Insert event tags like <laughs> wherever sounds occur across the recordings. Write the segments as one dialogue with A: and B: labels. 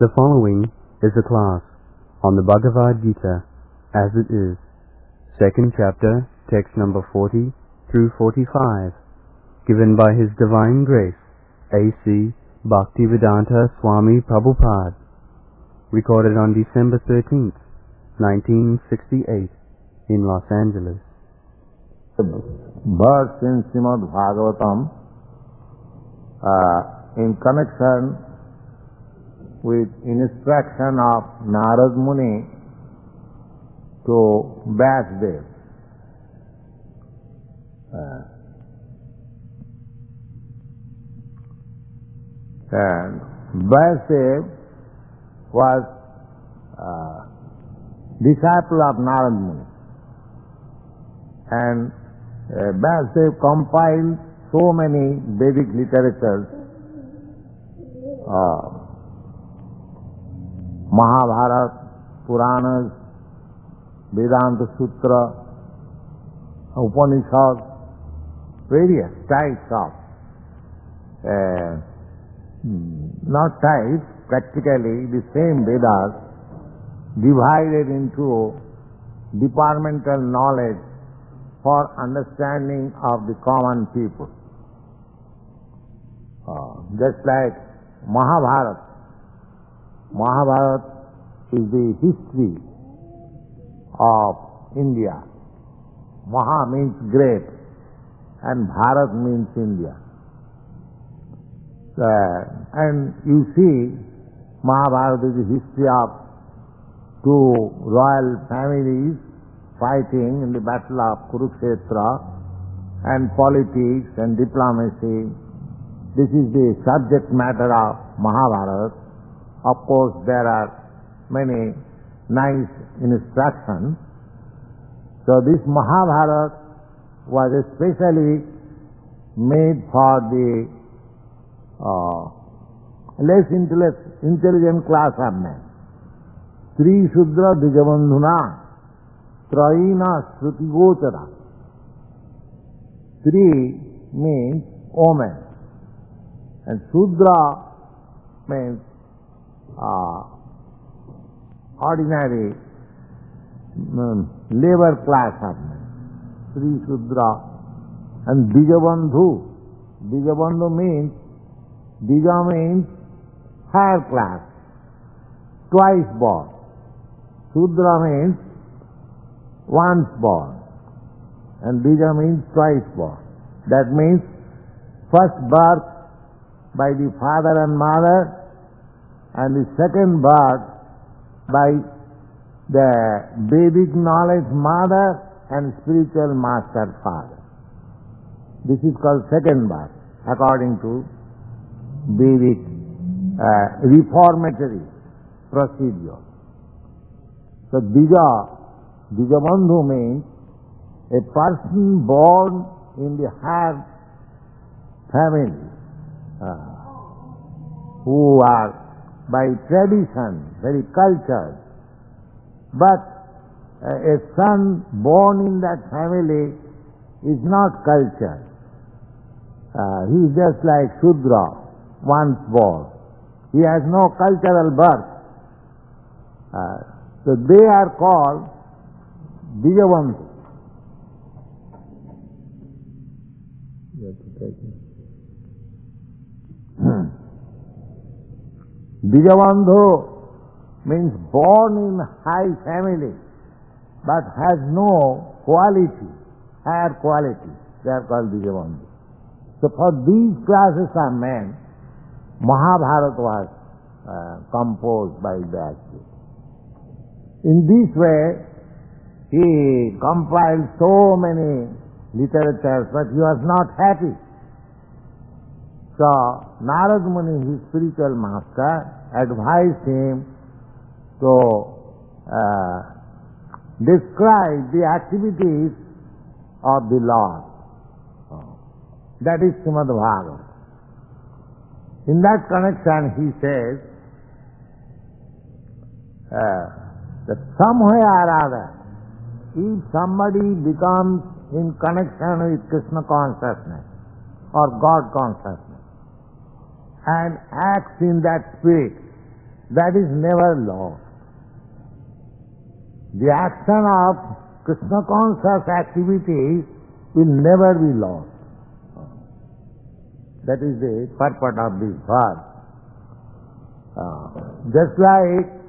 A: The following is a class on the Bhagavad Gita as it is, second chapter, text number 40 through 45, given by His Divine Grace, A.C. Bhaktivedanta Swami Prabhupada, recorded on December 13th, 1968, in Los Angeles.
B: verse Srimad Bhagavatam uh, in connection with instruction of Narad Muni to Vyasdev. Uh, and Vyasdev was uh, disciple of Narad Muni and uh, compiled so many Vedic literatures, uh, Mahabharata, Puranas, Vedanta Sutra, Upanishads, various types of, uh, not types, practically the same Vedas divided into departmental knowledge for understanding of the common people. Uh, just like Mahabharata. Mahabharata is the history of India. Maha means great and Bharat means India. Uh, and you see, Mahabharata is the history of two royal families fighting in the battle of Kurukshetra and politics and diplomacy. This is the subject matter of Mahabharata. Of course, there are many nice instructions. So this Mahabharata was especially made for the uh, less intelligent class of men. Sri Shudra Dijabandhuna Traina Srutigochara. Three means woman and Sudra means uh, ordinary um, labor class of. Sri Sudra and Dijabandhu. Dijabandhu means, Dija means higher class, twice born. Sudra means once born. And Bija means twice born. That means first birth by the father and mother, and the second birth by the Vedic knowledge mother and spiritual master father. This is called second birth, according to Vedic uh, reformatory procedure. So Bija Dijabandhu means a person born in the higher family uh, who are by tradition very cultured, but uh, a son born in that family is not cultured. Uh, he is just like Shudra, once born. He has no cultural birth. Uh, so they are called Dijabandhu. You Dijabandhu means born in high family but has no quality, higher quality. They are called Dijabandhu. So for these classes of men, Mahabharata was uh, composed by Vyasdev. In this way, he compiled so many literatures, but he was not happy. So Narad Muni, his spiritual master, advised him to uh, describe the activities of the Lord. That is Srimad Bhagavatam. In that connection, he says uh, that somewhere or other, if somebody becomes in connection with Krishna consciousness or God consciousness and acts in that spirit, that is never lost. The action of Krishna conscious activities will never be lost. That is the purport of this verse. Uh, just like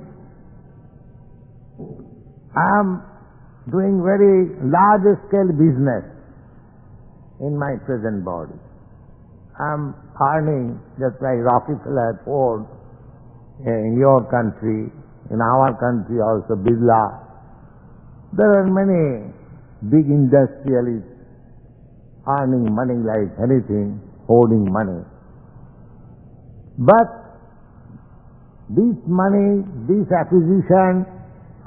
B: I am doing very large scale business in my present body. I am earning just like Rockefeller, Ford, in your country, in our country also Birla. There are many big industrialists earning money like anything, holding money. But this money, this acquisition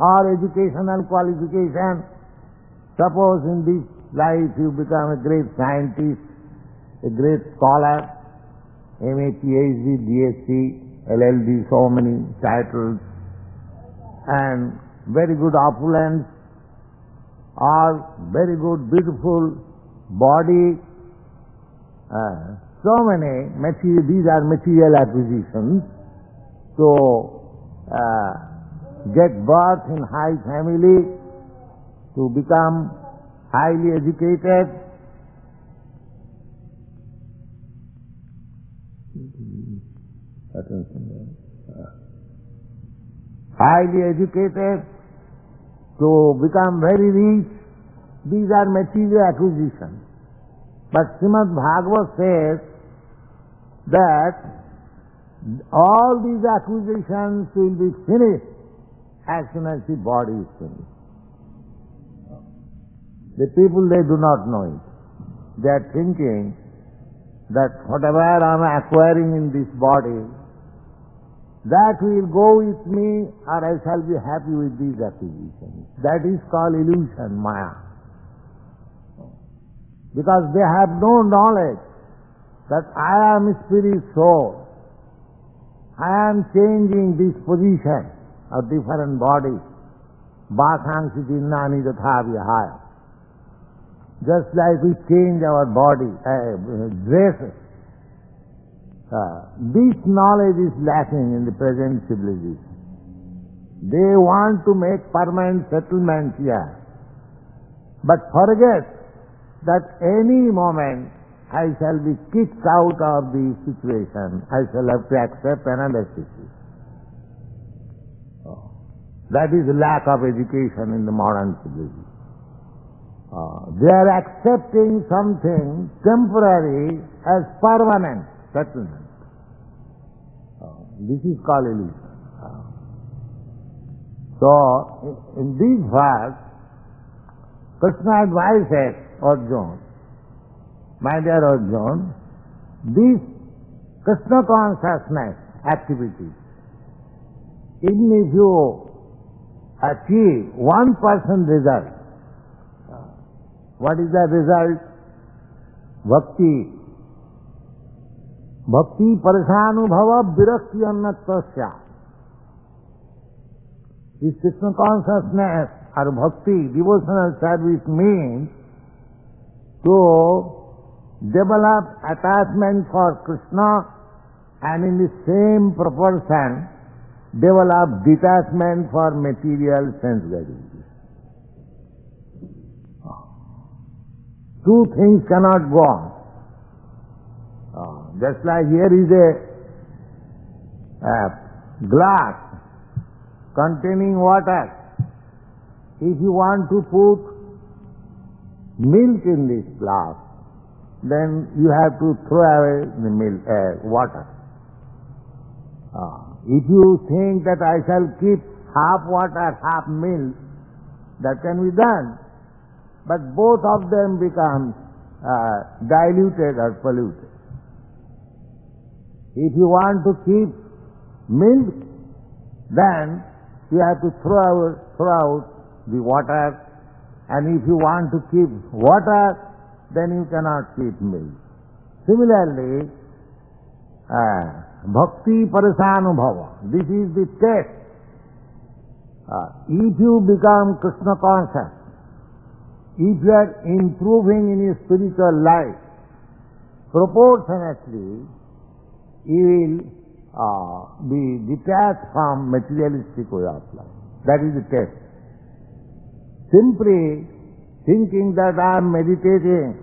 B: or educational qualification, suppose in this life you become a great scientist, a great scholar, MA, PhD, so many titles, and very good opulence, or very good, beautiful body, uh, so many material, these are material acquisitions. So, uh, get birth in high family, to become highly educated, Ah. highly educated, to become very rich, these are material acquisitions. But Srimad Bhagavat says that all these acquisitions will be finished as soon as the body is finished. The people, they do not know it. They are thinking that whatever I am acquiring in this body, that will go with me or I shall be happy with these acquisitions. That is called illusion, Maya. Because they have no knowledge that I am spirit soul. I am changing this position of different bodies. Bhakangsi jinnani tatha vihaya. Just like we change our body, uh, dresses. Uh, this knowledge is lacking in the present civilization. They want to make permanent settlements here, but forget that any moment I shall be kicked out of the situation. I shall have to accept another situation. That is lack of education in the modern civilization. Uh, they are accepting something temporary as permanent settlement. This is called illusion. So, in, these verse, Krishna advises Arjuna, my dear Arjuna, these Krishna consciousness activities, even if you achieve one person result, what is the result? Bhakti. Bhakti parishanubhava virakti annattasya. This Krishna consciousness or bhakti, devotional service means to develop attachment for Krishna and in the same proportion develop detachment for material sense. Two things cannot go on. Just like here is a, a glass containing water. If you want to put milk in this glass, then you have to throw away the milk, uh, water. Uh, if you think that I shall keep half water, half milk, that can be done. But both of them become uh, diluted or polluted. If you want to keep milk, then you have to throw out, throw out the water, and if you want to keep water, then you cannot keep milk. Similarly, uh, bhakti parasanubhava, this is the test. Uh, if you become Krishna conscious, if you are improving in your spiritual life, proportionately you will uh, be detached from materialistic way of life. That is the test. Simply thinking that I am meditating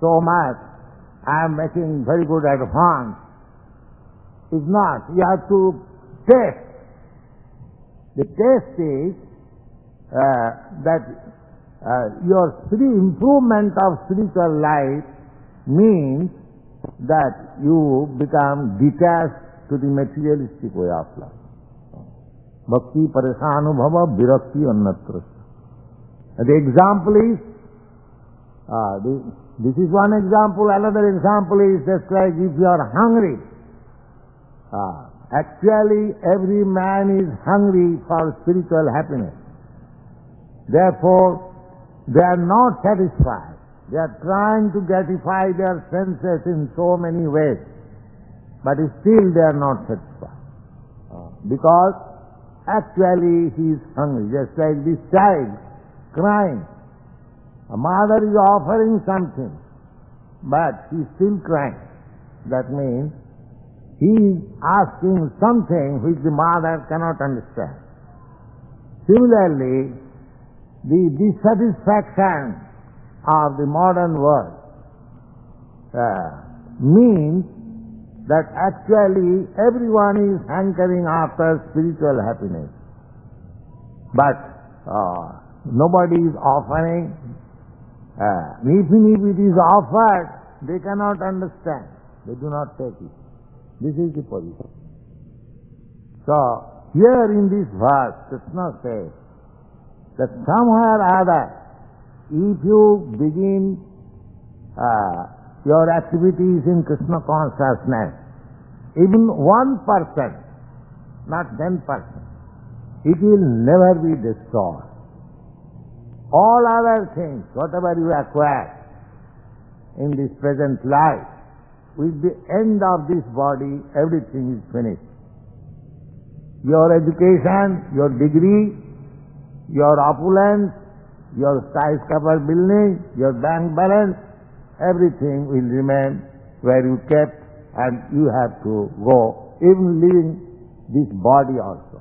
B: so much, I am making very good advance, is not. You have to test. The test is uh, that uh, your improvement of spiritual life means that you become detached to the materialistic way of life. Bhakti paresanubhava virakti annatra. The example is, uh, the, this is one example, another example is just like if you are hungry. Uh, actually, every man is hungry for spiritual happiness. Therefore, they are not satisfied. They are trying to gratify their senses in so many ways, but still they are not satisfied. Because actually he is hungry, just like this child crying. A mother is offering something, but he is still crying. That means he is asking something which the mother cannot understand. Similarly, the dissatisfaction of the modern world uh, means that actually everyone is hankering after spiritual happiness. But uh, nobody is offering. Uh, even if it is offered, they cannot understand. They do not take it. This is the position. So, here in this verse, Krishna says that somewhere or other, if you begin uh, your activities in Krishna consciousness, even one person, not ten percent, it will never be destroyed. All other things, whatever you acquire in this present life, with the end of this body, everything is finished. Your education, your degree, your opulence, your skyscraper building, your bank balance, everything will remain where you kept and you have to go, even leaving this body also.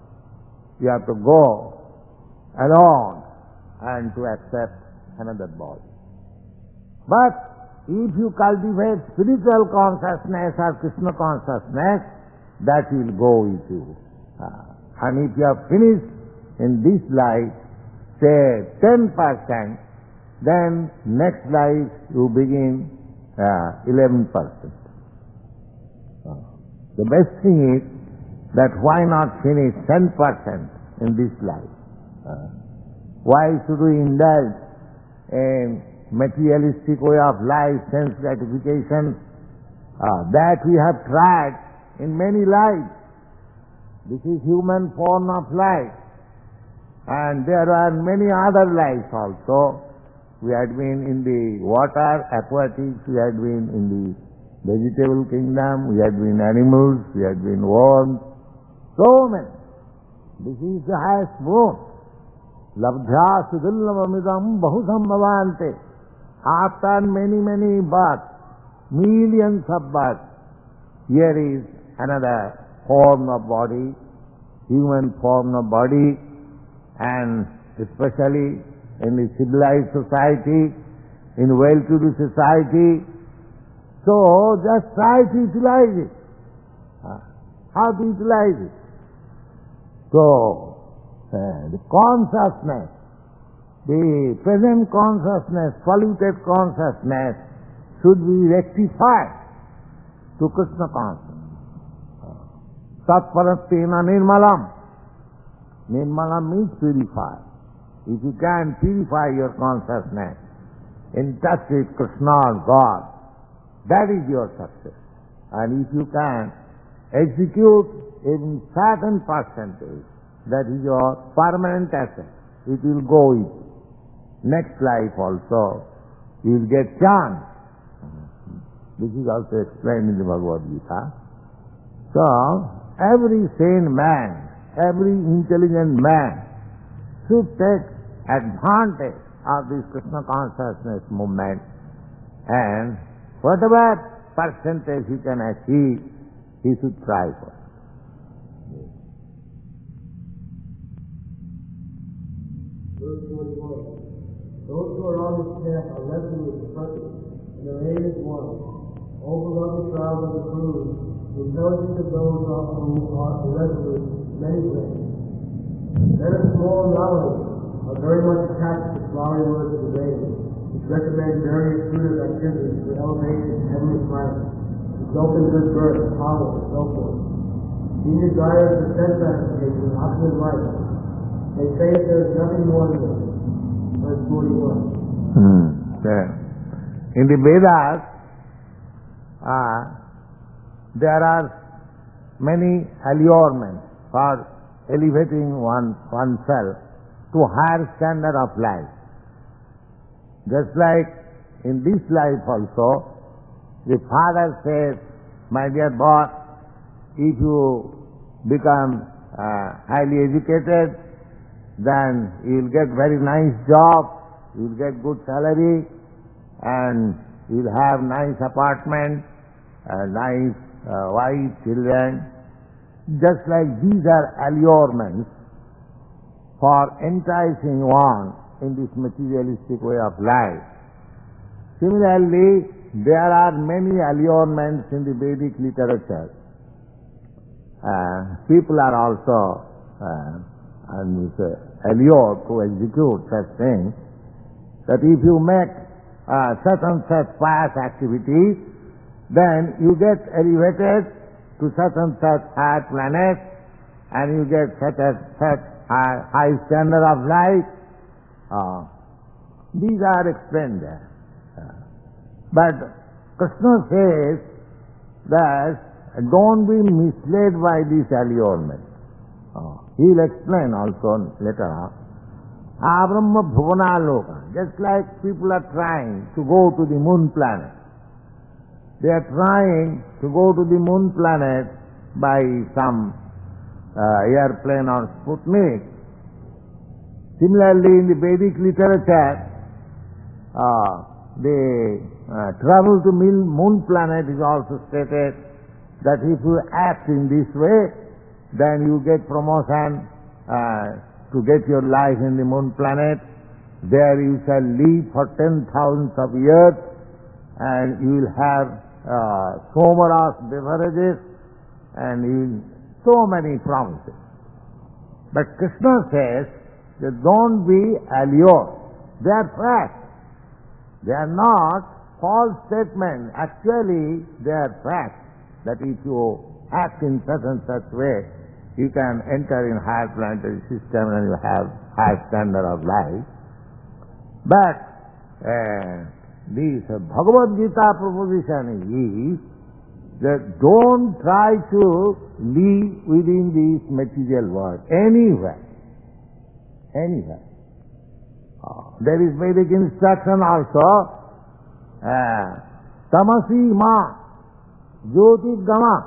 B: You have to go alone and to accept another body. But if you cultivate spiritual consciousness or Krishna consciousness, that will go with you. Uh, and if you have finished in this life, say 10%, then next life you begin uh, 11%. Uh, the best thing is that why not finish 10% in this life? Uh, why should we indulge in materialistic way of life, sense gratification? Uh, that we have tried in many lives. This is human form of life. And there are many other lives also. We had been in the water, aquatics, we had been in the vegetable kingdom, we had been animals, we had been worms, so many. This is the highest boon. Labdhya sudullamamidam bahusambhavante. After many, many births, millions of births, here is another form of body, human form of body, and especially in the civilized society, in well-to-do society. So just try to utilize it. Uh, How to utilize it? So, uh, the consciousness, the present consciousness, polluted consciousness should be rectified to Krishna consciousness. Tatparastena nirmalam. Nirmalam means purify. If you can purify your consciousness in touch with Krishna or God, that is your success. And if you can execute in certain percentage, that is your permanent asset. It will go you. Next life also, you will get chance. This is also explained in the Bhagavad Gita. So, every sane man, every intelligent man should take advantage of this Krishna consciousness movement and whatever percentage he can achieve, he should try for.
C: Those who are on this path are lessened with the perfect, and their aim is one. Overlook the trials of the prudent, the intelligence of those on whom are irresolute many things. Men of small knowledge are very much attached to flowery words of the vain, which recommend various fruitive activities for elevation to heavenly planets, result in good birth, power, and so forth. Being desirous for sense gratification opulent life, they say there is nothing more than this. Verse 41.
B: Hmm. There. In the Vedas, uh, there are many allurements for elevating one, oneself to higher standard of life. Just like in this life also, the father says, my dear boy, if you become uh, highly educated, then you will get very nice job, you will get good salary, and you will have nice apartment, uh, nice uh, wife, children. Just like these are allurements for enticing one in this materialistic way of life. Similarly, there are many allurements in the Vedic literature. Uh, people are also uh, and, uh, allured to execute such things that if you make uh, such and such pious activities, then you get elevated to such and such high planet, and you get such and such high, high standard of life. Uh, these are explained there. Uh, but Krishna says that don't be misled by this allurement. Uh, he'll explain also later on. Abrahma Bhuvanaloka, just like people are trying to go to the moon planet. They are trying to go to the moon planet by some uh, airplane or Sputnik. Similarly, in the Vedic literature, uh, the uh, travel to moon planet is also stated that if you act in this way, then you get promotion uh, to get your life in the moon planet. There you shall live for ten thousands of years, and you will have uh, so many beverages, and so many promises. But Krishna says that don't be allured. They are facts. They are not false statements. Actually, they are facts that if you act in such and such way, you can enter in higher planetary system and you have high standard of life. But uh, this Bhagavad Gita proposition is that don't try to live within this material world anywhere. Anywhere. Uh, there is Vedic instruction also. Uh, tamasi ma Jyoti Gama.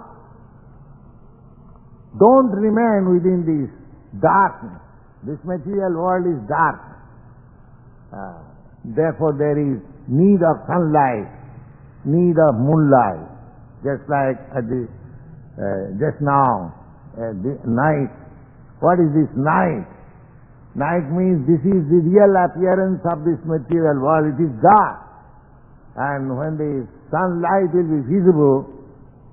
B: Don't remain within this darkness. This material world is dark. Uh, therefore there is need of sunlight, need of moonlight. Just like at the, uh, just now, uh, the night. What is this night? Night means this is the real appearance of this material world. It is dark. And when the sunlight will be visible,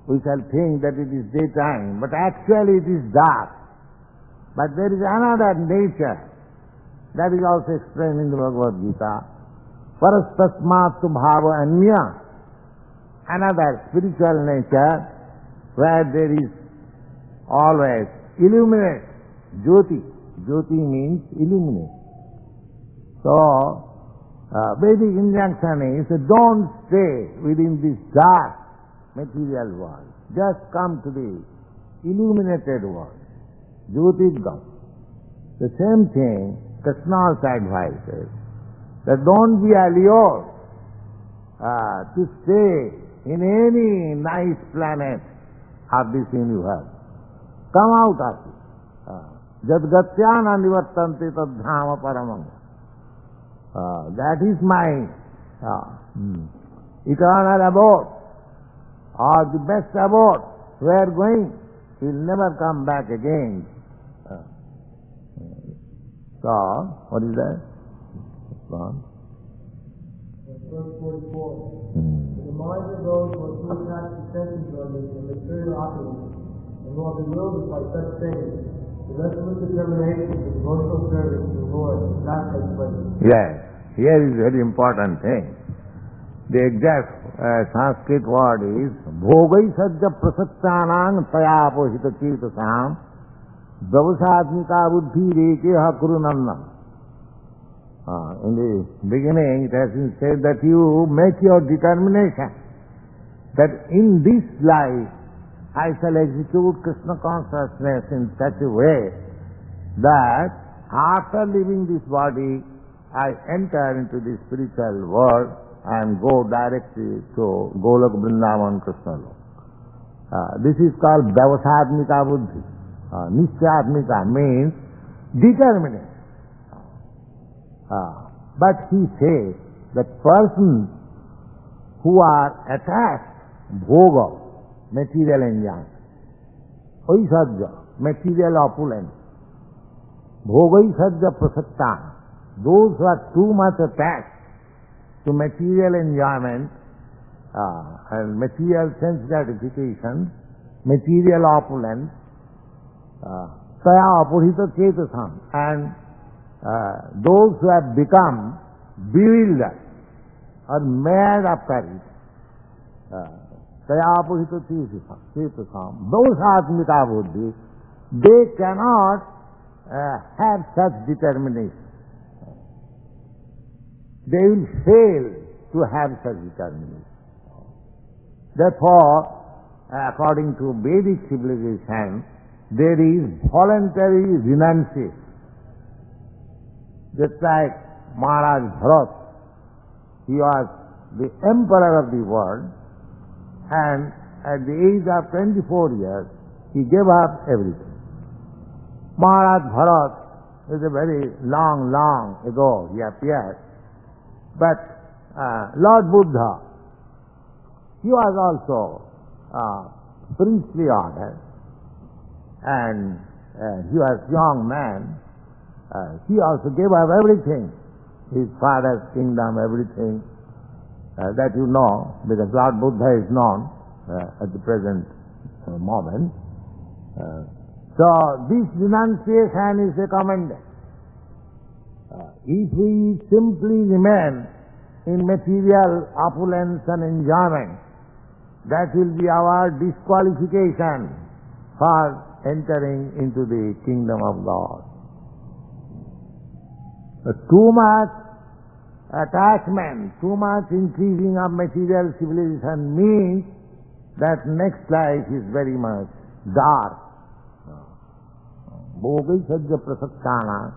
B: we shall think that it is daytime, but actually it is dark. But there is another nature that is also explained in the Bhagavad Gita. Parastasmatu bhava anya. Another spiritual nature where there is always illuminate. Jyoti. Jyoti means illuminate. So, uh, Vedic injunction is don't stay within this dark material world. Just come to the illuminated world. Jyotirgam. The same thing Krishna also advises that don't be allured uh, to stay in any nice planet of this universe. Come out of it. Jadgatyana nivartanti tadhama paramam. Uh, that is my uh, hmm, eternal abode or the best abode. We are going, we'll never come back again. Uh, So, what is that? Gone.
C: Verse 44.
B: Hmm.
C: In the minds of those who are too attached to sense enjoyment and material opulence, and who are bewildered by such things, the resolute determination of devotional service to the Lord does not take place.
B: Yes, here is a very important thing. The exact uh, Sanskrit word is bhogai sajja prasattanang tayapohita chetasam vyavasatmika buddhi rekeha kurunannam. Uh, in the beginning it has been said that you make your determination that in this life I shall execute Krishna consciousness in such a way that after leaving this body, I enter into the spiritual world and go directly to Golok Vrindavan Krishna Lok. Uh, this is called Vyavasadmika Buddhi. Uh, means determination. Uh, but he says that persons who are attached, bhoga, material enjoyment, oisajya, material opulence, bhogaisajya prasakta, those who are too much attached to material enjoyment uh, and material sense gratification, material opulence, uh, taya apurita chetasam, and uh, those who have become bewildered or mad after it, taya apurita chetasam, those atmika buddhi, they cannot uh, have such determination. They will fail to have such determination. Therefore, according to Vedic civilization, there is voluntary renunciation. Just like Maharaj Bharat, he was the emperor of the world, and at the age of 24 years, he gave up everything. Maharaj Bharat is a very long, long ago he appeared. But uh, Lord Buddha, he was also uh, priestly order, and uh, he was young man. Uh, he also gave up everything, his father's kingdom, everything uh, that you know, because Lord Buddha is known uh, at the present uh, moment. Uh, so this renunciation is recommended. Uh, if we simply remain in material opulence and enjoyment, that will be our disqualification for entering into the kingdom of God. Too much attachment, too much increasing of material civilization means that next life is very much dark. Bhogai Sajja Prasaktana.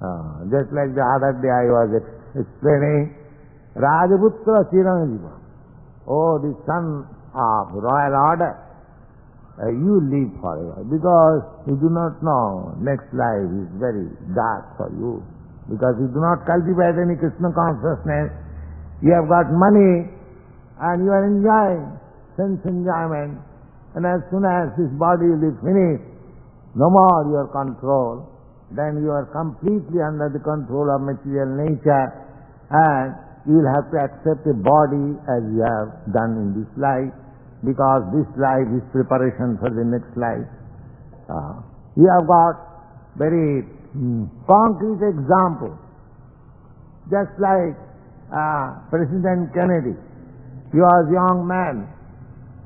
B: Uh, just like the other day I was ex- explaining, Rajaputra Chiranjiva. Oh, the son of royal order. Uh, you live forever because you do not know next life is very dark for you. Because you do not cultivate any Krishna consciousness. You have got money and you are enjoying sense enjoyment. And as soon as this body will be finished, no more your control, then you are completely under the control of material nature and you will have to accept a body as you have done in this life because this life is preparation for the next life. Uh, you have got very concrete example. Just like uh, President Kennedy, he was a young man,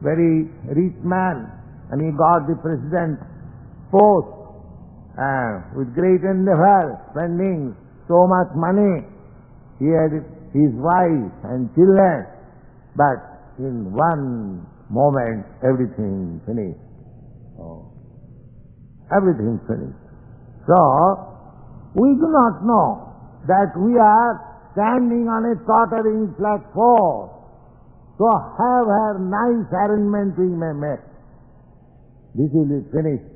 B: very rich man, and he got the president post uh, with great endeavor, spending so much money. He had his wife and children, but in one moment everything finished. Oh. Everything finished. So, we do not know that we are standing on a tottering platform. So have a nice arrangement we may make. This will be finished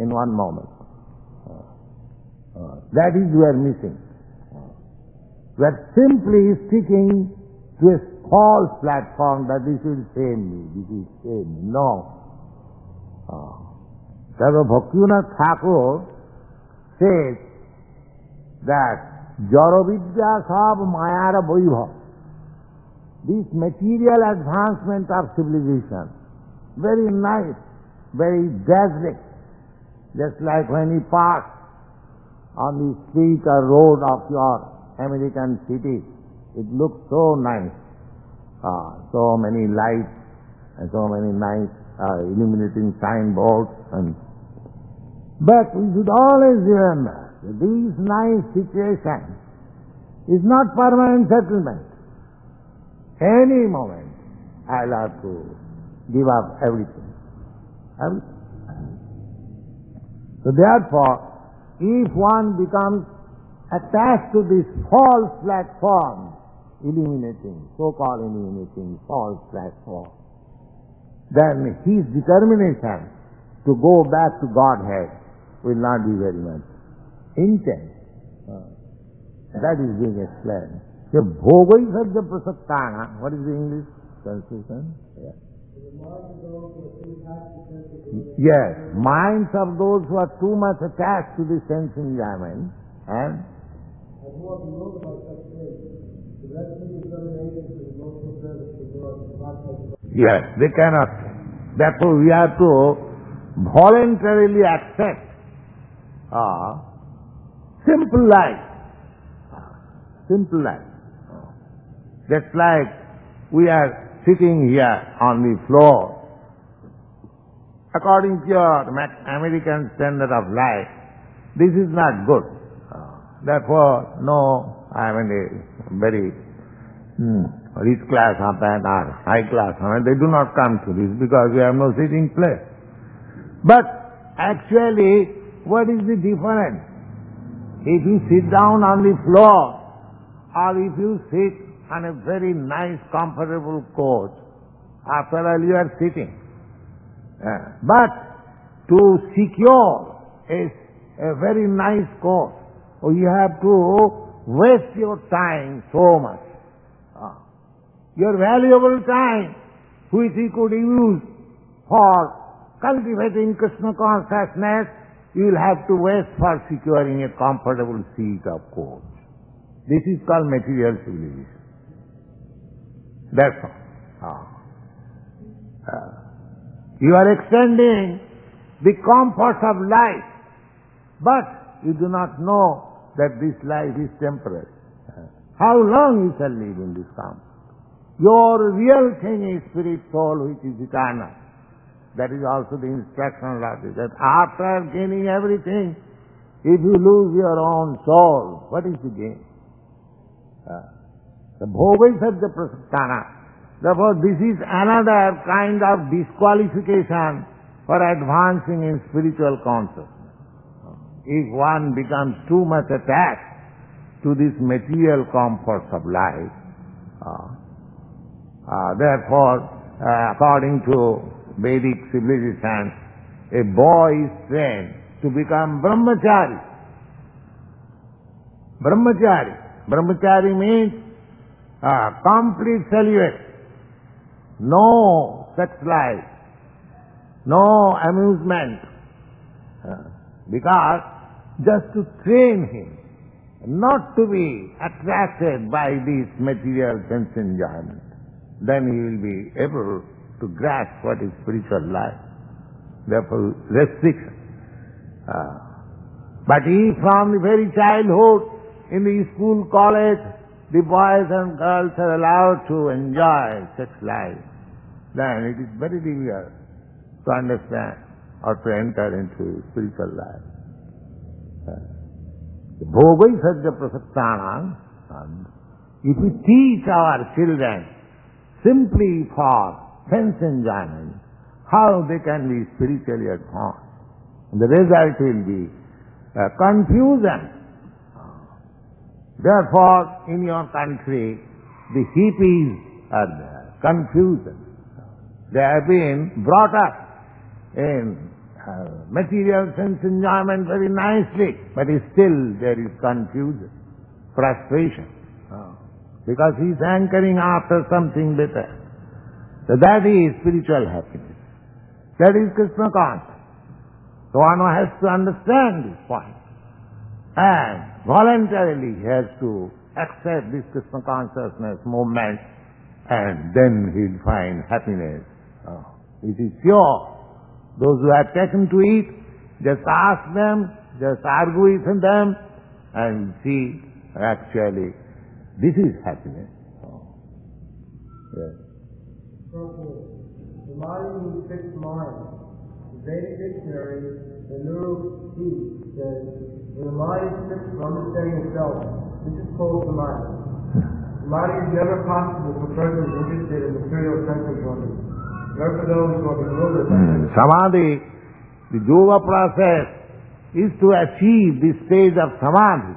B: in one moment. Uh, that is we are missing. We are simply sticking to a false platform that this will save me, this will save me. No. Uh, Therefore, Bhaktivinoda Thakur says that Jaravidya Sab Mayara Vaibhav, this material advancement of civilization, very nice, very dazzling, just like when you pass on the street or road of your American city, it looks so nice. Ah, so many lights and so many nice uh, illuminating signboards and but we should always remember that these nice situations is not permanent settlement. Any moment I'll have to give up everything. Everything. So therefore, if one becomes attached to this false platform, illuminating, so-called illuminating false platform, then his determination to go back to Godhead will not be very much intense. That is being explained. The bhogoi sadya prasaktana, what is the English translation? Yeah. Yes, minds of those who are too much attached to the sense enjoyment and
C: And who are bewildered by such things. The rescue determination to emotional service to God is not such
B: Yes, they cannot. Therefore, we have to voluntarily accept a simple life. Simple life. Just like we are sitting here on the floor. According to your American standard of life, this is not good. Therefore, no, I mean, a very Hmm. Rich class happen or high class they do not come to this because we have no sitting place. But actually, what is the difference? If you sit down on the floor or if you sit on a very nice, comfortable couch, after all you are sitting. Uh, but to secure a, a very nice couch, oh, you have to waste your time so much. Ah. Your valuable time, which you could use for cultivating Krishna consciousness, you will have to waste for securing a comfortable seat of course. This is called material civilization. That's all. Ah. Ah. You are extending the comforts of life, but you do not know that this life is temporary. How long you shall live in this comfort? Your real thing is spirit soul which is eternal. That is also the instruction logic, that after gaining everything, if you lose your own soul, what is the gain? Uh, the bhogai the prasastana. Therefore, this is another kind of disqualification for advancing in spiritual consciousness. If one becomes too much attached to these material comforts of life, uh, uh, therefore, uh, according to Vedic civilization, a boy is trained to become brahmachari. Brahmachari. Brahmachari means uh, complete celibate. No sex life. No amusement. Uh, because just to train him not to be attracted by these material sense enjoyment, then he will be able to grasp what is spiritual life. Therefore, restriction. Uh, but if from the very childhood, in the school, college, the boys and girls are allowed to enjoy sex life, then it is very difficult to understand or to enter into spiritual life. Bhogai sadhya prasaktanam, if we teach our children simply for sense enjoyment, how they can be spiritually advanced. The result will be uh, confusion. Therefore, in your country, the hippies are there, confusion. They have been brought up in uh, material sense enjoyment very nicely, but still there is confusion, frustration, uh, because he is hankering after something better. So that is spiritual happiness. That is Krishna consciousness. So one has to understand this point. And voluntarily he has to accept this Krishna consciousness movement and then he'll find happiness. Oh, it is sure. Those who have taken to it, just ask them, just argue with them and see actually this is happiness. Oh. Yes.
C: The mind means fixed mind. The Vedic dictionary, the Nirukti, says, when the mind is fixed on understanding itself, this is called the mind. The mind is never possible for persons interested in material sense enjoyment. For those who are bewildered by
B: Hmm. Samadhi, the yoga process is to achieve the stage of samadhi.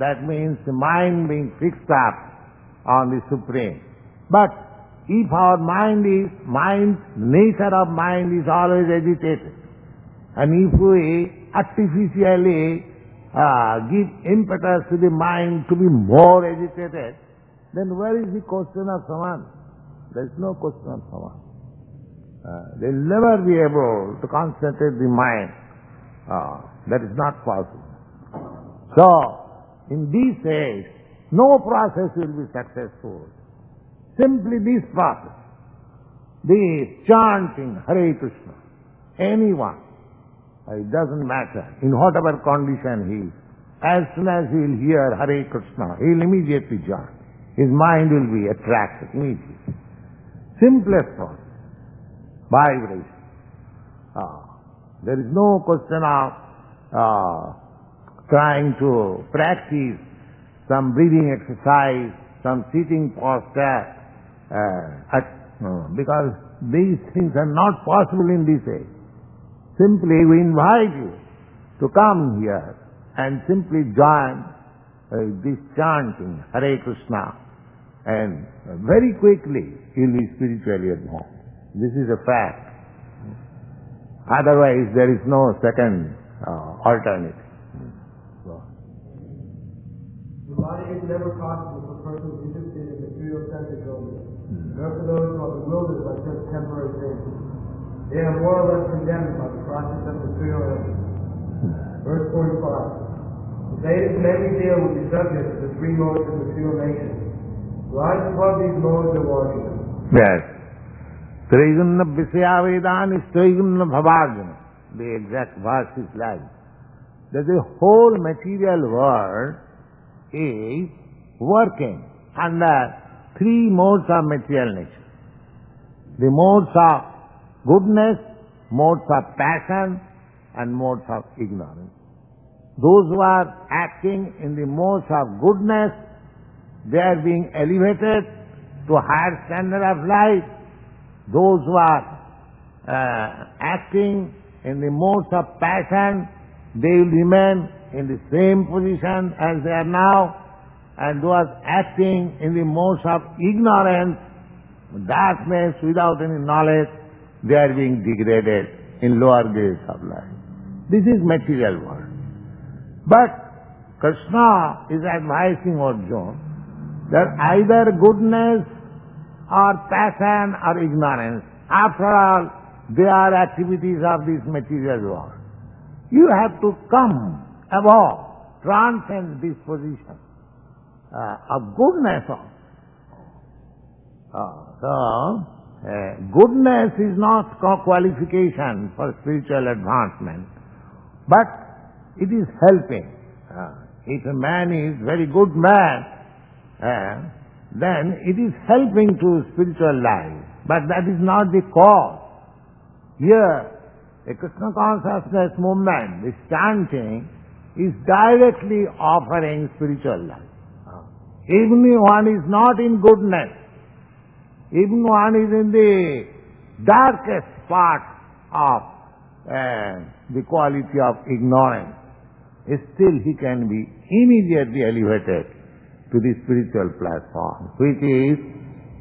B: That means the mind being fixed up on the Supreme. But if our mind is, mind, nature of mind is always agitated. And if we artificially uh, give impetus to the mind to be more agitated, then where is the question of samadhi? There is no question of samadhi. Uh, they'll never be able to concentrate the mind. Uh, that is not possible. So, in this age, no process will be successful. Simply this process. The chanting Hare Krishna. Anyone. It doesn't matter in whatever condition he is. As soon as he will hear Hare Krishna, he will immediately join. His mind will be attracted immediately. Simplest process vibration. Ah, there is no question of uh, trying to practice some breathing exercise, some sitting posture, uh, at, because these things are not possible in this age. Simply we invite you to come here and simply join uh, this chanting Hare Krishna and very quickly you'll be spiritually advanced. This is a fact. Otherwise, there is no second uh, alternative.
C: The body is never possible Nor for those who are bewildered by such temporary things. They are more or less condemned by the process of material. Verse 45. The Vedas mainly deal with the subject of the three modes of material. Rise above these modes of wanting.
B: Yes. Trigunna Visyavedani Trigunna Bhavagana. The exact verse is like that the whole material world is working under three modes of material nature. The modes of goodness, modes of passion, and modes of ignorance. Those who are acting in the modes of goodness, they are being elevated to higher standard of life. Those who are uh, acting in the modes of passion, they will remain in the same position as they are now. And those acting in the modes of ignorance, darkness, without any knowledge, they are being degraded in lower grades of life. This is material world. But Krishna is advising Arjuna that either goodness or passion or ignorance, after all, they are activities of this material world. You have to come above, transcend this position uh, of goodness also. Uh, so, uh, goodness is not a qualification for spiritual advancement, but it is helping. If a man is very good man, then it is helping to spiritual life, but that is not the cause. Here, a Krishna consciousness movement, this chanting, is directly offering spiritual life. Even if one is not in goodness, even one is in the darkest part of uh, the quality of ignorance, still he can be immediately elevated to the spiritual platform, which is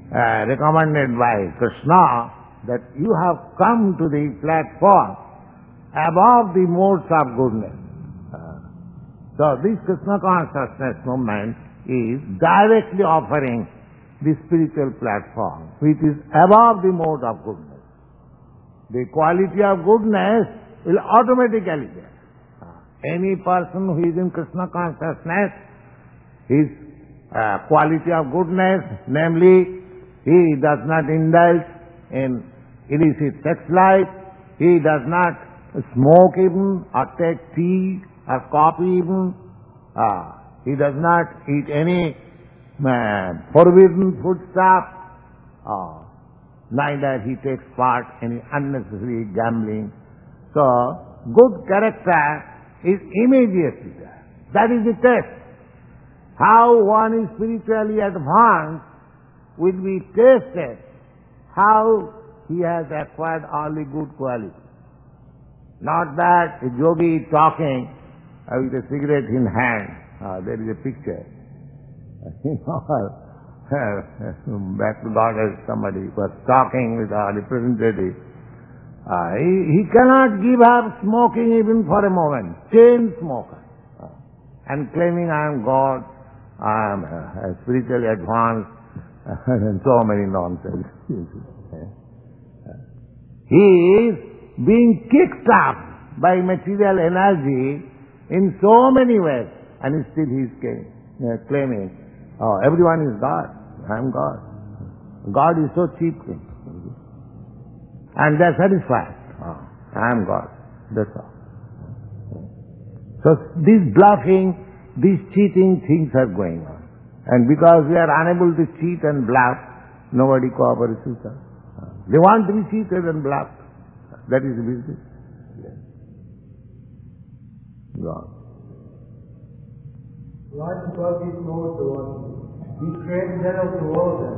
B: uh, recommended by Krishna that you have come to the platform above the modes of goodness. Uh, so this Krishna consciousness movement is directly offering the spiritual platform, which is above the mode of goodness. The quality of goodness will automatically there. Any person who is in Krishna consciousness, his uh, quality of goodness, namely, he does not indulge in illicit sex life, he does not smoke even, or take tea, or coffee even, uh, he does not eat any uh, forbidden food stuff, uh, neither he takes part in unnecessary gambling. So, good character is immediately there. That is the test. How one is spiritually advanced will be tested how he has acquired all the good qualities. Not that a yogi is talking with a cigarette in hand. Uh, there is a picture. <laughs> <laughs> Back to Godhead, somebody was talking with a representative. Uh, he, he cannot give up smoking even for a moment. Chain smoker. Uh, and claiming I am God, I am uh, spiritually advanced, <laughs> and so many nonsense. he is being kicked up by material energy in so many ways, and still he is uh, claiming, oh, everyone is God, I am God. God is so cheap thing. And they are satisfied. Oh, I am God. That's all. So this bluffing, these cheating things are going on. And because we are unable to cheat and bluff, nobody cooperates with us. They want to be cheated and bluffed. That is the business. God.
C: Lord above these modes of one. He's transcendental to all of them.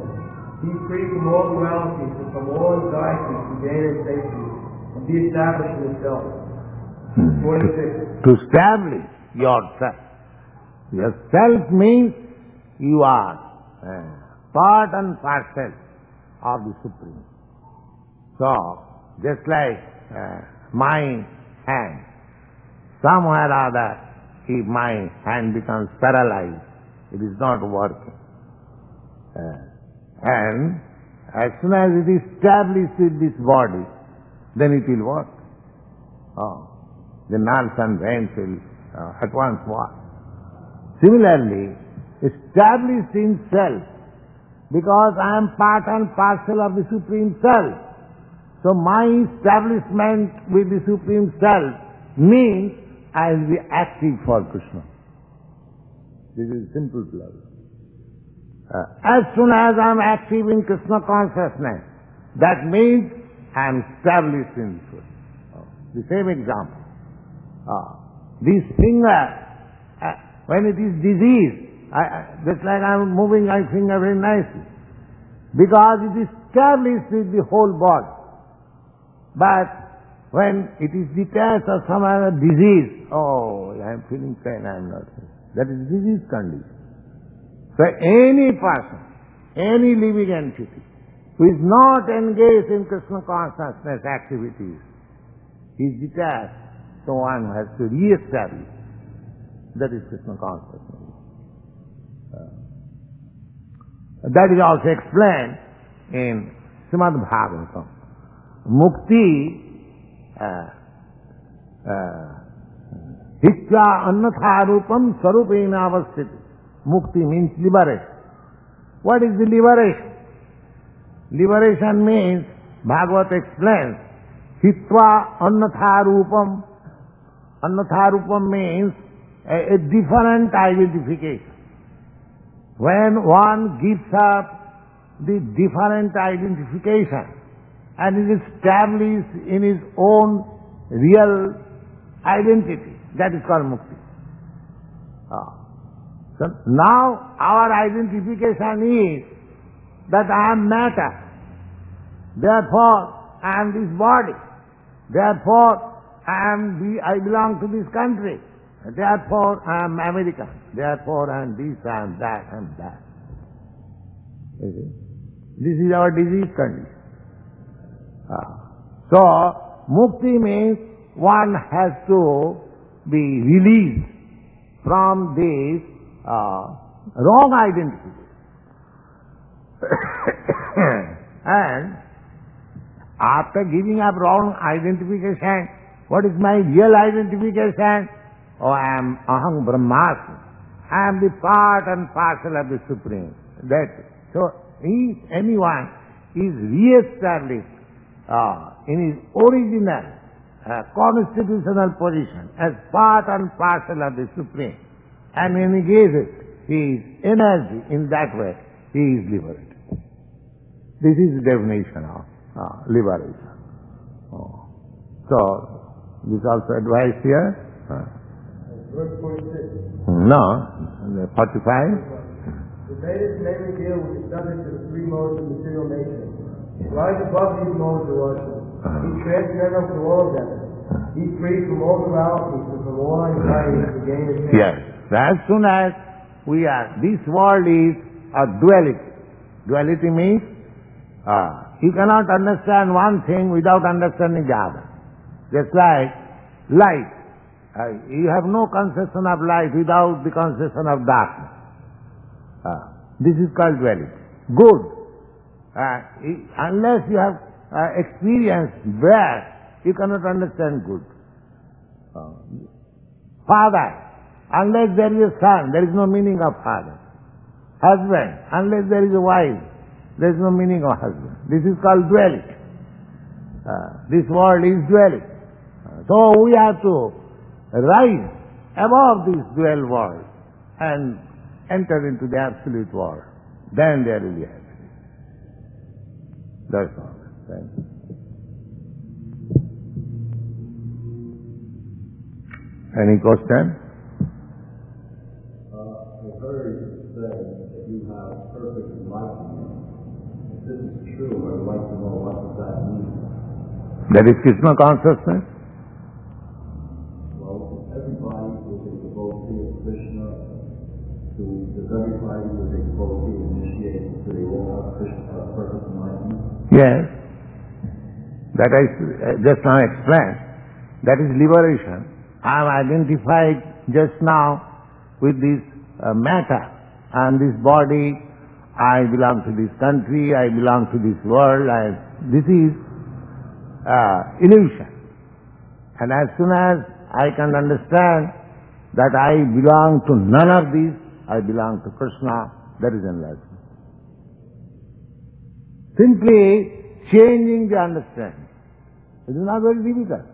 C: He's free from all dualities and from all anxieties to gain and safety and be established in himself. 26.
B: To establish yourself. Yourself means you are uh, part and parcel of the Supreme. So, just like uh, my hand, somewhere or other, if my hand becomes paralyzed, it is not working. Uh, and as soon as it is established with this body, then it will work. Oh, the nerves and veins will uh, at once work. Similarly, established in self, because I am part and parcel of the Supreme Self. So my establishment with the Supreme Self means I will be active for Krishna. This is simple plug. Uh, as soon as I am active in Krishna consciousness, that means I am established in world. Oh, the same example. Uh, this finger, uh, when it is diseased, I, just like I am moving my finger very nicely, because it is established with the whole body. But when it is detached of some other disease, oh, I am feeling pain, I am not. That is disease condition. So any person, any living entity who is not engaged in Krishna consciousness activities is detached. So one has to re-establish. That is Krishna consciousness. Uh, that is also explained in Srimad Bhagavatam. Mukti हिच्चा अन्यथा रूपम स्वरूप इन अवस्थित। मुक्ति means liberation what is the liberation liberation means Bhagavat explain हित्वा अन्यथा रूपम अन्यथा रूपम means a different identification when one gives up the different identification, and is established in his own real identity, that is called mukti. Ah. So now our identification is that I am matter. Therefore, I am this body. Therefore, I am I belong to this country. Therefore, I am American. Therefore, I am this, I am that, I am that. This is our disease condition. So, mukti means one has to be released from this uh, wrong identity. <coughs> and after giving up wrong identification, what is my real identification? oh, I am Aham Brahmasmi. I am the part and parcel of the Supreme. That so if anyone is re-established uh, in his original uh, constitutional position as part and parcel of the Supreme and engages his energy in that way, he is liberated. This is the definition of uh, liberation. Oh. So, this also advice here? Uh,
C: 46.
B: no, 45?
C: The Vedas mainly deal with the subject of the three modes of material nature. Rise above these modes of worship. He's transcendental to all of them. He's free from all and from all anxieties to gain his
B: Yes. As soon as we are, this world is a duality. Duality means uh, you cannot understand one thing without understanding the other. Just like light. Uh, you have no conception of light without the conception of darkness. Uh, this is called duality. Good. Uh, unless you have uh, experienced bad, you cannot understand good. Uh, Father, unless there is a son, there is no meaning of father. Husband, unless there is a wife, there is no meaning of husband. This is called duality. Uh, this world is. Uh, so we have to rise above this dual world and enter into the absolute world. Then there will be Thank you. Any question?
D: Uh, I heard you say that you have perfect enlightenment. If this is true, I would like to know what does that mean?
B: That is Krishna consciousness. Yes. That I uh, just now explained. That is liberation. I am identified just now with this uh, matter and this body. I belong to this country. I belong to this world. I, this is uh, illusion. And as soon as I can understand that I belong to none of these, I belong to Krishna, that is enlightenment. Simply changing the understanding. It is not very difficult.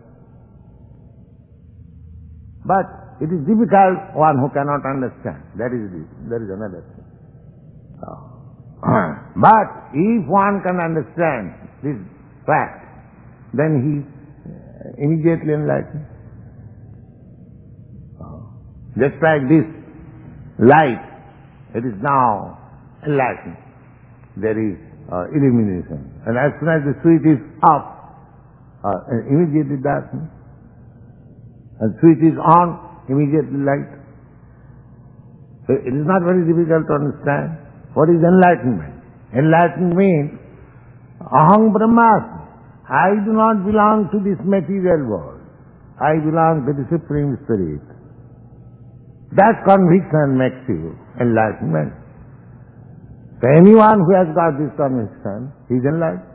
B: But it is difficult one who cannot understand. That is the, that is another thing. <coughs> But if one can understand this fact, then he is uh, immediately enlightened. Just like this light, it is now enlightened. There is uh, illumination. And as soon as the switch is off, uh, immediately darkness. And switch is on, immediately light. So it is not very difficult to understand. What is enlightenment? Enlightenment means, aham brahmasmi. I do not belong to this material world. I belong to the Supreme Spirit. That conviction makes you enlightenment. So anyone who has got this conviction, he is enlightened.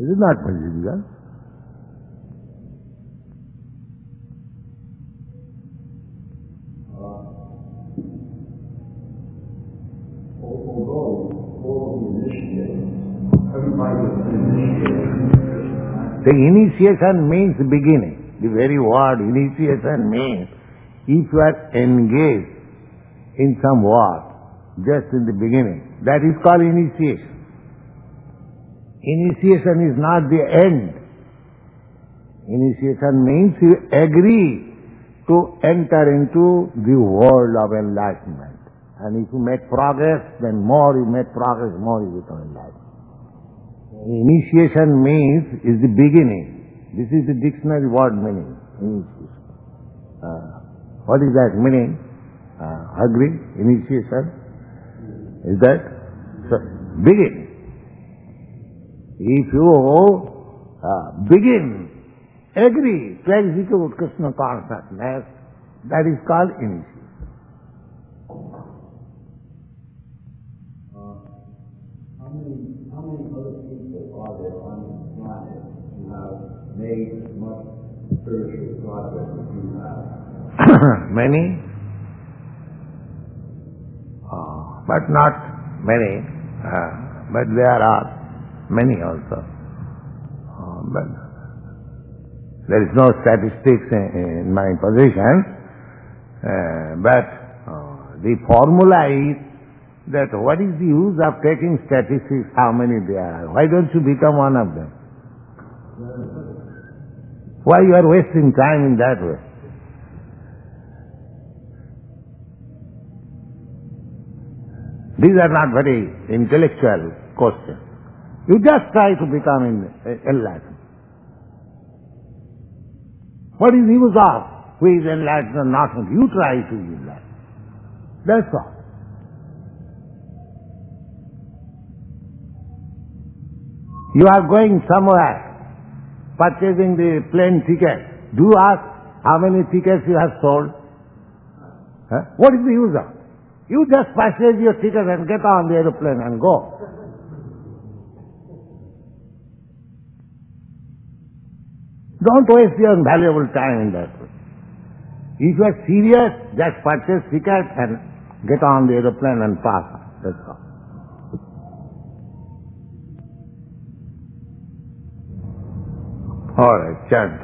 B: It is not very.
D: The
B: initiation means beginning. The very word initiation means if you are engaged in some work just in the beginning, that is called initiation. Initiation is not the end. Initiation means you agree to enter into the world of enlightenment. And if you make progress, then more you make progress, more you become enlightened. Initiation means is the beginning. This is the dictionary word meaning. Initiation. Uh, what is that meaning? Uh, agree? Initiation? Is that? So, begin. If you uh, begin, agree to execute Krishna consciousness, that is called initiation.
D: How many, how many other people
B: but not many, uh, but there are many also. Uh, but there is no statistics in, in my possession, uh, but uh, the formula is that what is the use of taking statistics, how many there are? Why don't you become one of them? Why you are wasting time in that way? These are not very intellectual questions. You just try to become en- eh, enlightened. What is the use of who is enlightened or not? You try to be enlightened. That's all. You are going somewhere, purchasing the plane ticket. Do you ask how many tickets you have sold? Huh? What is the use of? You just purchase your ticket and get on the aeroplane and go. Don't waste your valuable time in that. If you are serious, just purchase ticket and get on the aeroplane and pass. That's all. All right, chant